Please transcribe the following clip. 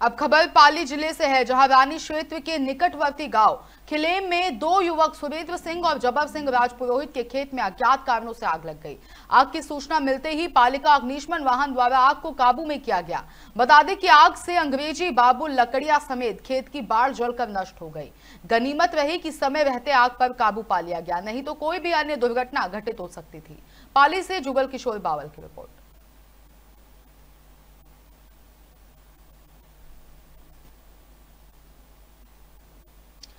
अब खबर पाली ज़िले से है, जहाँ रानी क्षेत्र के निकटवर्ती गाँव खिलेम में दो युवक सुरेंद्र सिंह और जबर सिंह राजपुरोहित के खेत में अज्ञात कारणों से आग लग गई। आग की सूचना मिलते ही पालिका अग्निशमन वाहन द्वारा आग को काबू में किया गया। बता दें कि आग से अंग्रेज़ी बाबू लकड़िया समेत खेत की बाढ़ जलकर नष्ट हो गई। गनीमत रही कि समय रहते आग पर काबू पा लिया गया, नहीं तो कोई भी अन्य दुर्घटना घटित हो सकती थी। पाली से जुगल किशोर बावल की रिपोर्ट।